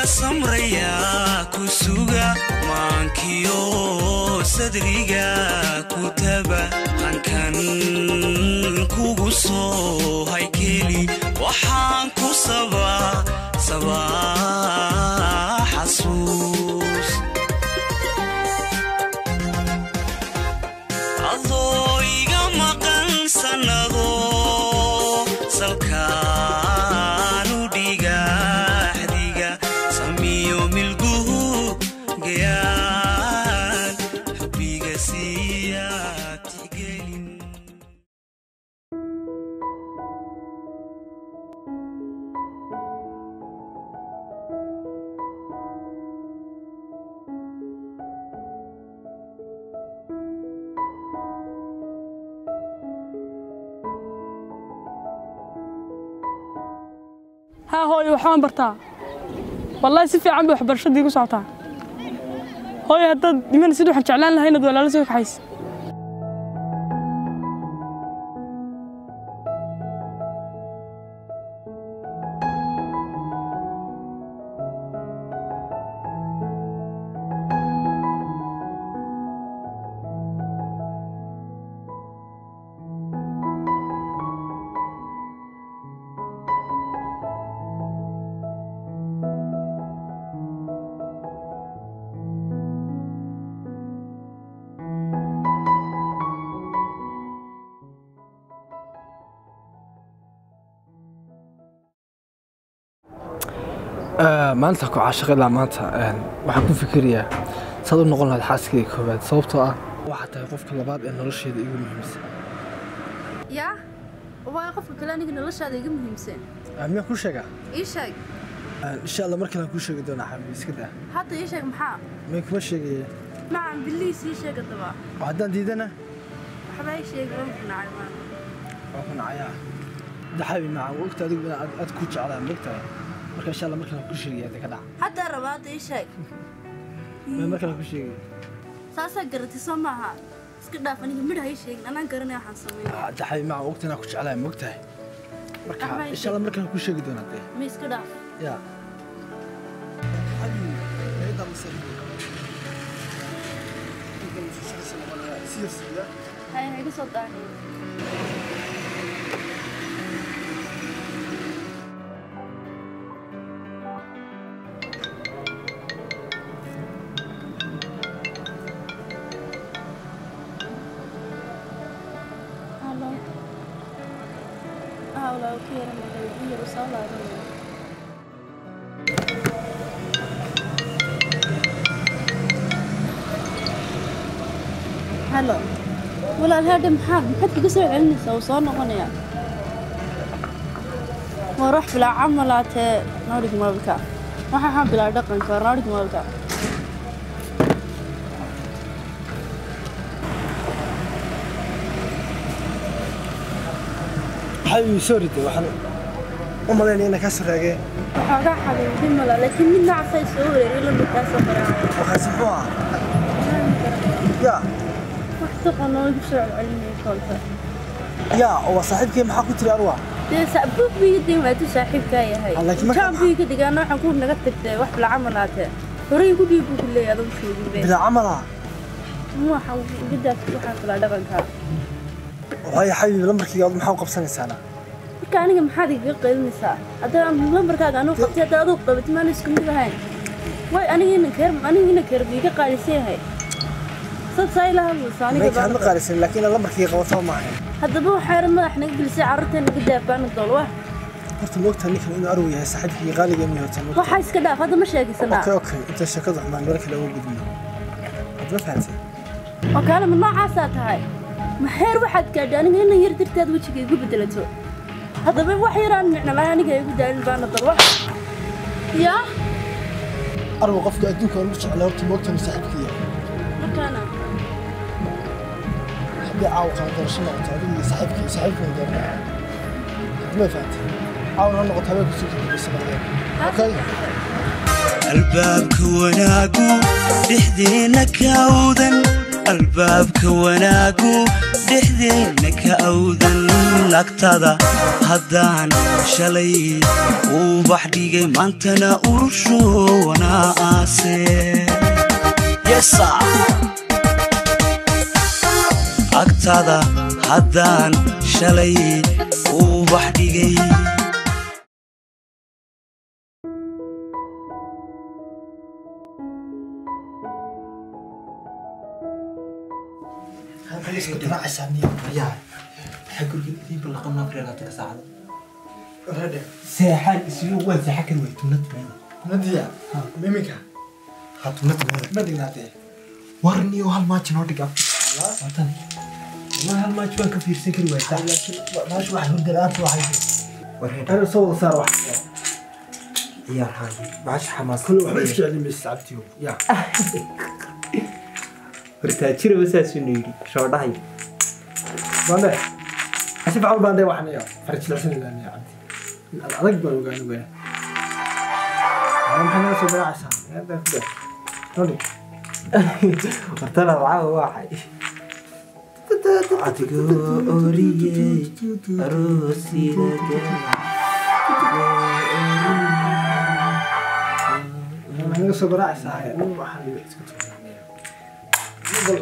ka samraya ku suga maankiyo sadriga ku taba halkan kugu soo haykeeli waxaan ku saba saba aniga hooy waxaan bartaa wallaahi si fiican bay waxbarashadii ku socotaa hooy haddaad iman sidii waxaan jeclaan lahaynad walaalo soo kaxaysa maanta ku caashiq ilaa maanta waxaan ku fikirayaa saad u noqon lahayd xaaskayga koowaad sababtoo ah waxaa tahay qofka labaad ee nolosheeda igu muhiimsan ya waa qofka kale aniga noloshaada iga muhiimsan miyaan kuu sheegaa ii sheeg insha allah markale aan kuu sheegi doonaa xabiib iska daa hadda ii sheeg maxaa miyaan kuma sheegaya macaan biliis ii sheeg haddaba haddaan diidana waxbaa ii sheegi waan ku nacay waan ku nacayaa hadda xabiib macaan waa ogta adigu aad ku jeclaa ma ogtahay marka insha alla markaan ku sheegaya ka dhac hadda rabaada ii sheeg markaan ku sheegay saasaa garatay soo maaha iska dhaaf aniga midha ii sheegin anaan garanay waxaan sameynaa ah, daxay maa ogta inaan ku jeclahay ma ogtahay marka insha alla markaan ku sheegi doonaa dee ma iska dhaaf ya هاي هاي قصة ثانية Saulo, que era uma e o Saulo também. هلا ولا هذا محل محد قصر عنسة وصلنا هنا ما راح بلا عملات نورك مالكا ما حاب بلا دقن كان نورك مالكا maxaa uu soo riday waxaan u malaynaya inaa kaa sarreegee waxoogaa xanuunjin mala laakiin mid nacasay soo wareegay lamidkaasoo qaraaay waxaas muxuu ah ya wax suqan oo igu soo celinaya koolka ya oo waa saaxiibkii maxaa ku jira arwa buug buu iga deyn waatuu saaxiibkaa yahay jaan buu iga degaa noocan kuu naga tagtay wax bilcamal aatee horey igu dhiib buu ku leeyahay adugu sheegin bilcamal ah waxaan iga daas waxaan filaa dhaqankaa يا حبيبي لمبرك يا محاو قب سنة سنة كان ما حد يقلق النساء هذا لمبرك هذا نو خطي هذا ذوق طب تمان يسكن ذا هاي أنا هنا كير أنا هنا كير بيجا قارسية هاي صد سايلة هم ساني ما كان قارس لكن لمبرك يقوى ثم هاي هذا بو حير ما إحنا قبل ساعة رتين قد يبان الضلوع قلت الوقت هنيك من أروي هاي سحب في غالي جميع تمام وحاس كذا هذا مش هيك سمع أوكي أوكي أنت شكلك مع البركة الأول بدنا أوكي أنا من ما عسات هاي يعني يعني ما هير واحد كذا أنا هنا يردت هذا وش كي جوب دلته هذا بيم وحيران معنا ما أنا كي جوب دلنا بنا يا أروى قف قدوك أنا مش على وقت وقت مساعد فيها مكانا حبي عاوق هذا شنو تعلم مساعد فيه مساعد فيه ده ما فات عاوق أنا قط هذا بس بس ما يعني أوكي البابك وناقو بحذينك يا وذن albaabka wanaagu dhexdeenna ka awdan lagtada haddaan shalay uu bax dhigay maantana urusho wanaase agtada haddaan shalay uu bax dhigay خليس كنت ما كنا نعطيك ساعة رد ما هل ما تشوف كثير سكر وين ساحة ما شو واحد من دلارت واحد ورهد أنا صور صار واحد يا حاجي معش حماس كل واحد يشتغل من الساعة يا wartaajiraba saasuunu yidhi shoodhahay bande ashe facal bande waxanaya farjilcsanilani cabdi adag baan ogaanugaya maxaa naga soo garaacaysaa wartana waxaa waaxay adigoo oriyey aroosiga naga soo garaacaysaa waxaan iska tukaa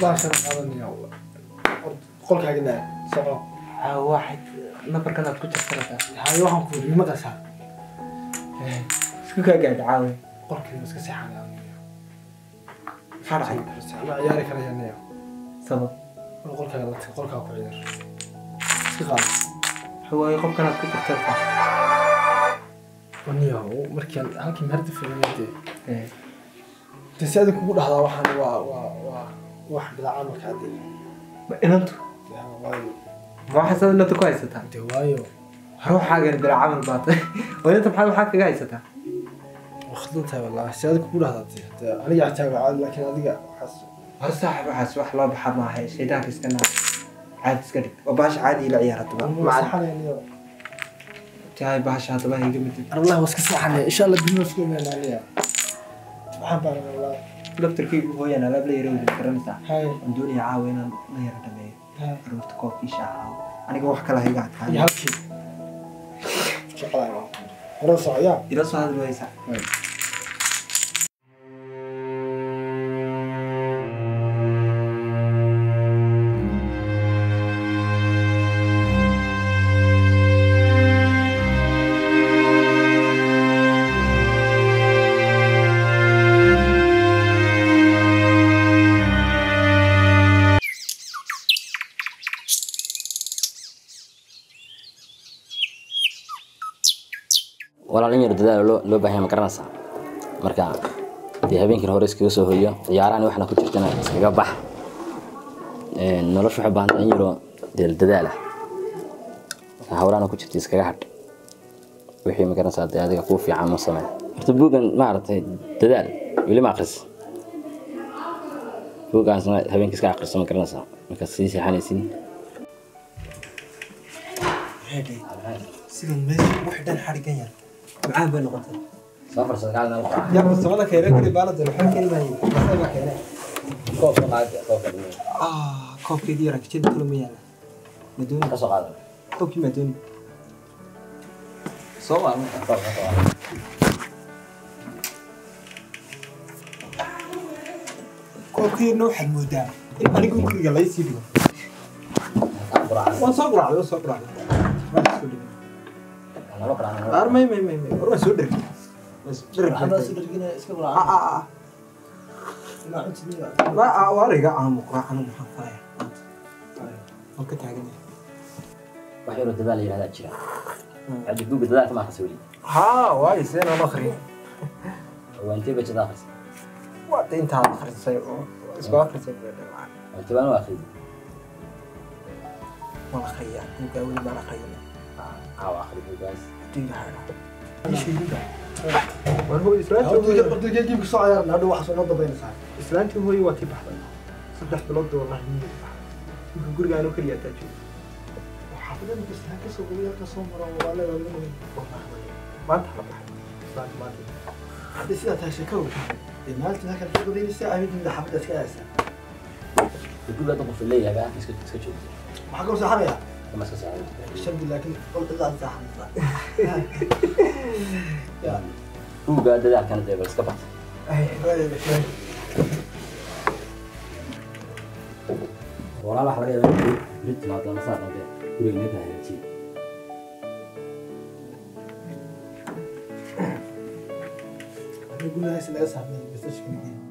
bahashan qaadanaya qolkaaga daa soco waaxid nabarkan aad ku jartarataa hayo waxaan fuuliyo maqasa isku kaa gaad caawe qolkiiba iska seexanaya maxaa dhacay ma ciyaari karaya naya sabab qolkaaga la qolkaa ku ciyaar iska qaado hawaayo qofkan aad ku jartarataa waniyaho markii halkii meherda fiilayade de si adin kugu dhahdaa waxaan waa waa waa wax bilaa camalka hadda ma inantu waayo ma waxaasad inanta ku haysataa de waayo ruuxaagan bilaa camal baa tahay inanta maxaa waxaa kaga haysataa wakdintaa wallaahi si adiga ku dhahdaatay hada aniga xitaaga caadi laakiin adiga waxaas war saaxib waxaas wax loo baxa maahay shaydaanka iska naa caadi iska dhig oo baasha caadi ila ciyaar hadaba tahay baasha hadaba higamid arlaha waa iska saaxanaya insha allah dib ma sugaynaa naaniya waxaan baaran wallaahi laftarkaygu hooyaan alaab la yaray garanaysaa aan doonaya caawa inaan la yara dhameeyo caruurta koobkiisha caawo aniga wax kale hayga adkaa ila soo hadli waysaa yar dadaal loo baahaya ma garanaysaa marka dee habeenkin hore iskaga soo hoyo ciyaaraan waxna ku jirtana iskaga bax nolosha waxay baahanta in yaroo dee dadaala ah. hawlaana ku jirta iskaga hadh wixii ma garanaysaa dee fiican ma samee horta buuggan maaragtay dadaal weli ma akris buuggaasna habeenkii iska akrisa ma marka sii seexanaysin sidan meesha wax dhan xadhigan yahay ducaan bay noqotay safar sagaal ya mustaqbalka keenay kuli baalada waxaan keenayay asaga keenay koob qaadi koob ah koobkeedii yara kicin kula ma yaala madooni ka soo qaada koobkii madooni soo waa ma koob ka soo qaada koobkeedna waxaad moodaa in anigu guriga laysii dhigo waan soo guracday waan soo guracday qaar may may may war waan soo dhergi wariga aanmuqraacan maxaan falaya waan ka taagan wax yaroo dadaal la yidhahdaa jira cabdiguuga dadaalka ma akrisa weli haa waayo sideen aan akriyo waa intee bajada akrisa waata intaad akrisay oo isku akrisay waa intee baan u akriyay waan akriyaa guugaa weli baan akriyaa أو آخر بس تيجي حالها إيش يقول ما هو إسلام هو برضه جاي يجيب قصة عيال هذا واحد صنع ضبين صار إسلانتي هو يواتي بحر صدح بلود والله يجيب بحر يقول قالوا كل يتاجي وحافظين إسلانتي سوي قصة مرة ولا لا لا والله ما أنت إسلام إسلانتي ما أنت هذا سيدا تشكو إنالتي هكذا تقول لي سيدا أمين من حفظة كأسة يقول هذا قفل لي هذا يسكت يسكت شو ما حكوا صاحبي ما ساعدت الحمد لله كنت الله يسامحك هو قاعد ذاك انا زي بس كفت والله راح عليه بنت ما ضل صار ضل كل نبها هالشيء يقول لي اسال اسحب من المستشفى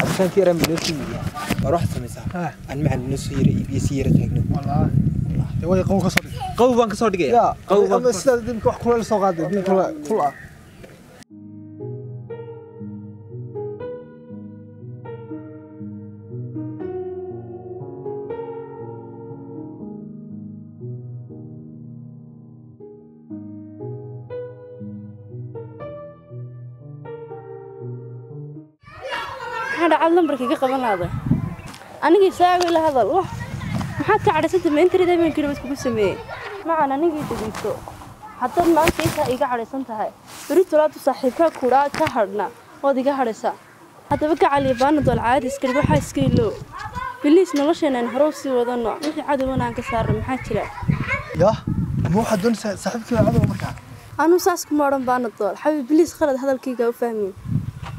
عشان كده بنسير يعني رحت مسا المعنى بنسير يسير تهجن والله والله قوة قصدي قوة قصدي يا قوة بس كل كل سوقات كل كل hadalkaga qabanaada anigii saago ila hadal wax maxaad ka cadhaysantay maintradamen kilomid kugu sameeyey macan anigii dhigito haddaad maanta intaa iga cadhaysan tahay beritolaadu saaxiibkaa kuudhaa ka hadhna waad iga hadhaysaa haddaba ka caliibaana doolcaadi iskadhig waxaa iskaylo biliis nolosheenaan horow sii wadanno wixii cadowana aan ka saarno maxaa jira yah muwaxaad doonaysaa saaxiibkiiba cadowa markaa anuu saas kuma odhan baana dool xabiib biliis khalad hadalkaygaa u fahmiye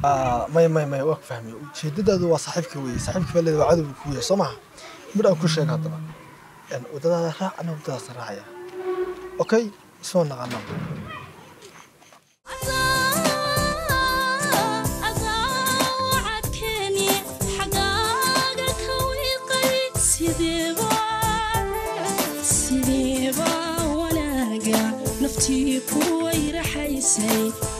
آه، ماي ماي ماي واك فهمي شهدده هو صاحبك وي صاحبك فلد وعده بكوية سمع مرأة كل شيء قطبا يعني ودادا راح أنا ودادا صراحة أوكي سوانا غنم Say.